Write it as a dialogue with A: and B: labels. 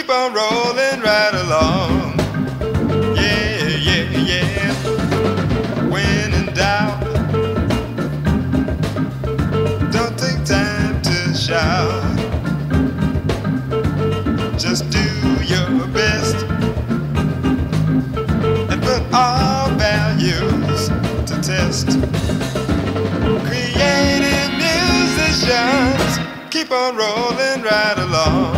A: keep on rolling right along. Yeah, yeah, yeah. When in doubt, don't take time to shout. Just do your best and put all values to test. Creative musicians keep on rolling right along.